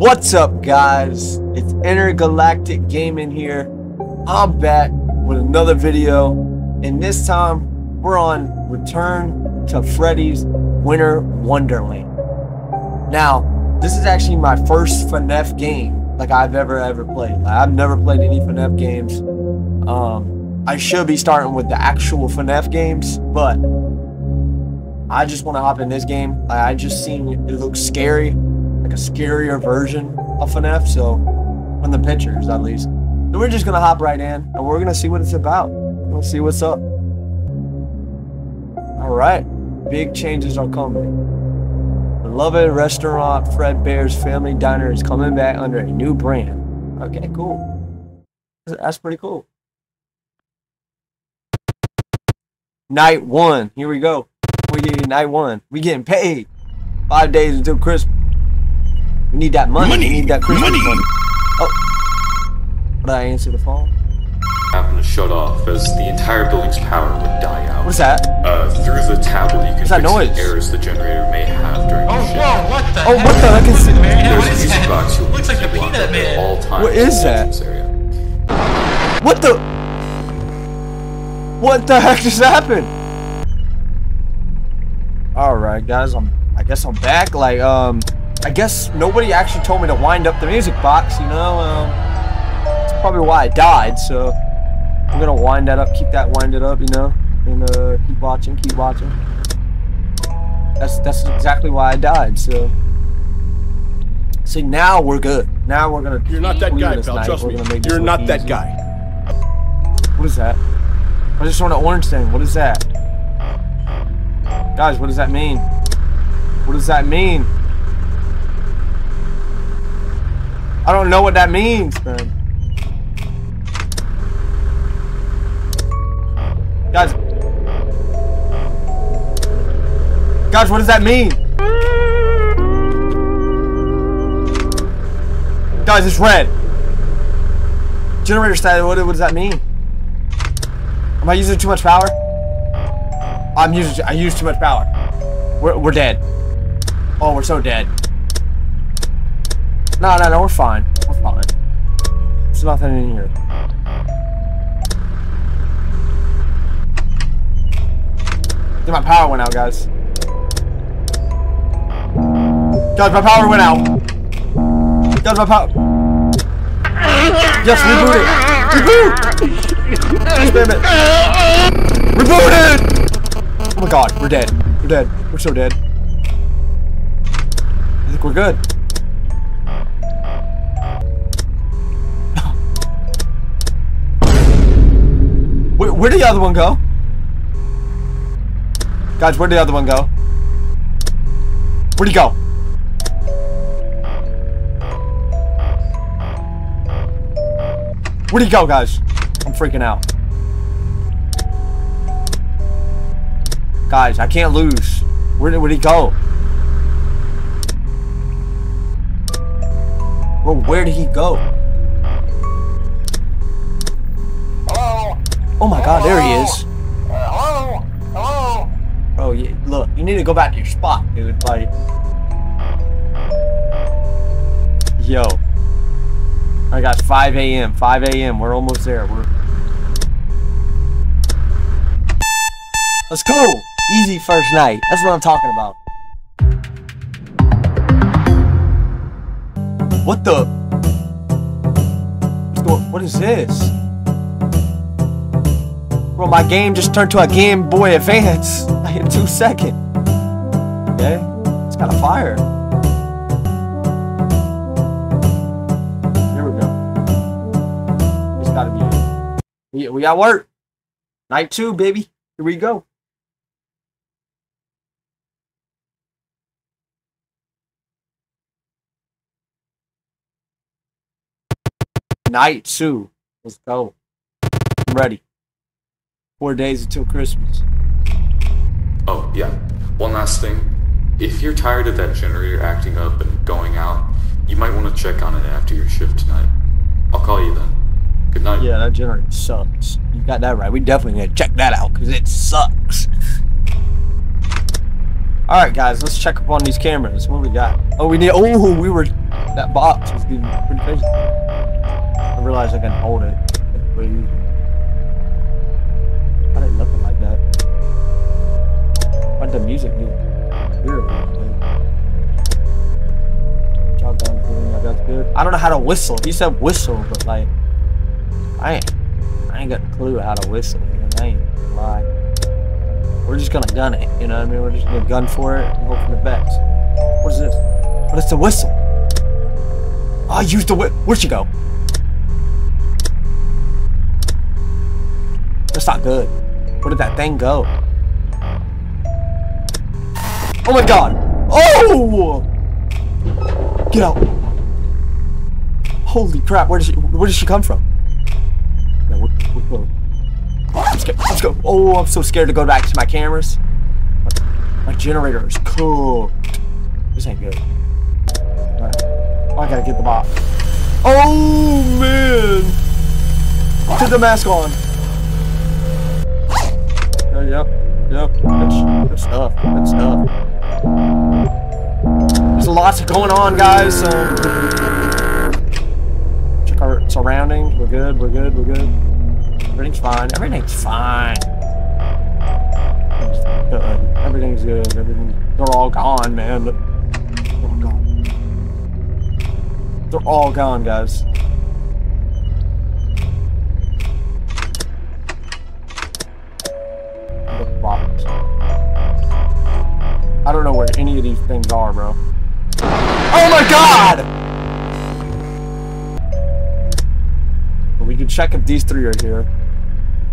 What's up, guys? It's Intergalactic Gaming here. I'm back with another video, and this time we're on Return to Freddy's Winter Wonderland. Now, this is actually my first FNAF game like I've ever ever played. Like, I've never played any FNAF games. Um, I should be starting with the actual FNAF games, but I just want to hop in this game. Like, I just seen it looks scary like a scarier version of FNAF, so from the pictures at least. So we're just gonna hop right in and we're gonna see what it's about. We'll see what's up. Alright. Big changes are coming. Beloved restaurant Fredbear's Family Diner is coming back under a new brand. Okay, cool. That's pretty cool. Night one. Here we go. We get night one. We getting paid. Five days until Christmas. We need that money. Money. We need that Christmas money. Money. Oh. Did I answer the phone? happened to shut off as the entire building's power would die out. What's that? Uh, through the tablet you can What's that fix noise? the errors the generator may have during Oh, the shift. whoa, what the Oh, heck? what the heck is- Man, There's what a music that? box you'll Looks like need the Peanut Man. all times What is that? area. What the? What the heck just happened? All right, guys. I'm. I guess I'm back. Like, um, I guess nobody actually told me to wind up the music box. You know, um, that's probably why I died. So I'm gonna wind that up. Keep that winded up. You know, and uh, keep watching. Keep watching. That's that's exactly why I died. So. See, now we're good. Now we're gonna. You're not that guy, pal. night. Trust We're me. gonna make this You're not that easy. guy. What is that? I just saw an orange thing. What is that? Guys, what does that mean? What does that mean? I don't know what that means, man. Guys. Guys, what does that mean? Guys, it's red. Generator status, what, what does that mean? Am I using too much power? I'm using, I use too much power. We're, we're dead. Oh, we're so dead. No, no, no, we're fine. We're fine. There's nothing in here. Think my power went out, guys. Guys, my power went out. Guys, my power. Yes, reboot it. Reboot. Damn it. Reboot it. Oh my god, we're dead. We're dead. We're so dead. I think we're good. Where'd the other one go? Guys, where'd the other one go? Where'd he go? Where'd he go, guys? I'm freaking out. Guys, I can't lose. Where did, where'd he go? Bro, where did he go? Oh my god, there he is. Hello? Hello? Bro, you, look, you need to go back to your spot, dude. Like, yo, I got 5 a.m. 5 a.m. We're almost there. We're let's go. Easy first night. That's what I'm talking about. What the? What is this? Bro, my game just turned to a Game Boy Advance like in two seconds. Okay, it's got a fire. Here we go. It's gotta be. We, we got work. Night two, baby. Here we go. Night two. Let's go. I'm ready. Four days until Christmas. Oh, yeah. One last thing. If you're tired of that generator acting up and going out, you might want to check on it after your shift tonight. I'll call you then. Good night. Yeah, that generator sucks. You got that right. We definitely need to check that out because it sucks. All right, guys, let's check up on these cameras. What we got? Oh, we need. Oh, we were. That box was getting pretty crazy. I realized I can hold it. The music. Yeah, That's good. I don't know how to whistle. He said whistle, but like, I ain't, I ain't got a clue how to whistle. Man. I ain't lie. We're just gonna gun it. You know what I mean? We're just gonna gun for it and hope for the best. What is this? What is the whistle? I used the whip. Where'd she go? That's not good. Where did that thing go? Oh my god! Oh! Get out! Holy crap! Where did she? Where did she come from? We're, we're, I'm scared. Let's go. Oh, I'm so scared to go back to my cameras. My generator is cool. This ain't good. Alright. Oh, I gotta get the bot. Oh man! Put the mask on. Uh, yep, yep. Good. Good stuff. There's lots going on, guys. Um, check our surroundings. We're good. We're good. We're good. Everything's fine. Everything's fine. Good. Everything's good. Everything. They're all gone, man. They're all gone. They're all gone, guys. Things are, bro. Oh my god! But we can check if these three are here.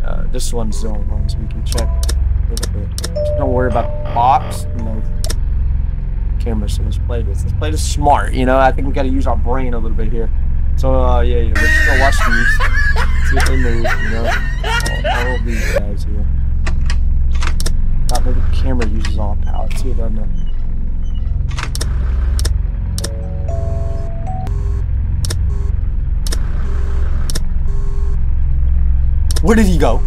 Uh, this one's the only one, so we can check a little bit. Just don't worry about the box and the camera, so let's play this. Let's play this smart, you know? I think we gotta use our brain a little bit here. So, uh, yeah, yeah, we're just gonna watch these. See if they move, you know? Of these guys here. God, maybe the camera uses all power. Let's see what Where did he go?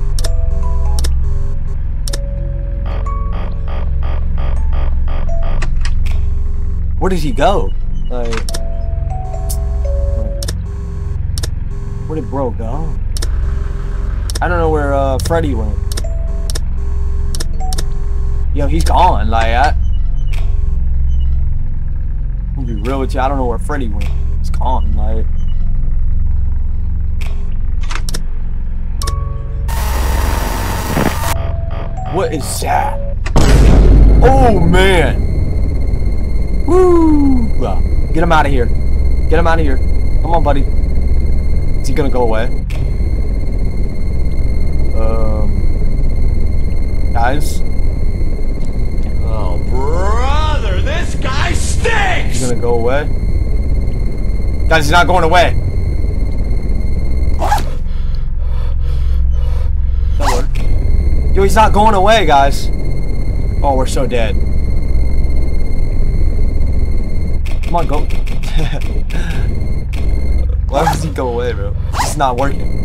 Where did he go? Like, where did bro go? I don't know where uh, Freddy went. Yo, he's gone. Like, I, I'm gonna be real with you. I don't know where Freddy went. He's gone. Like. What is that? Oh man! Woo! Get him out of here. Get him out of here. Come on, buddy. Is he gonna go away? Um, guys, Oh, brother, this guy stinks! he's gonna go away. Guys, he's not going away. That worked. Yo, he's not going away, guys. Oh, we're so dead. Come on, go. Why does he go away, bro? It's not working.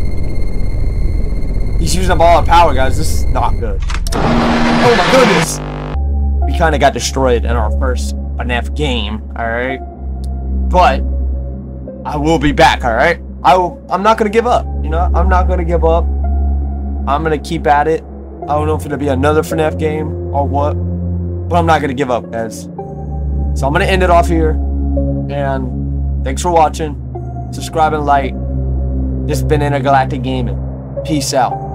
He's using up all our power, guys. This is not good. Oh my goodness! We kind of got destroyed in our first FNAF game, alright? But, I will be back, alright? I will, I'm not gonna give up, you know? I'm not gonna give up. I'm gonna keep at it. I don't know if it'll be another FNAF game or what, but I'm not gonna give up, guys. So I'm gonna end it off here, and thanks for watching. Subscribe and like. This has been Intergalactic Gaming. Peace out.